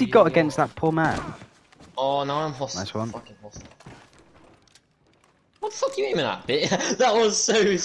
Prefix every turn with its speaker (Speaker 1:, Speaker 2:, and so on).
Speaker 1: he got against that poor man?
Speaker 2: Oh, now I'm hostile.
Speaker 1: Nice one.
Speaker 2: Fucking hostile. What the fuck are you aiming at, bit? that was so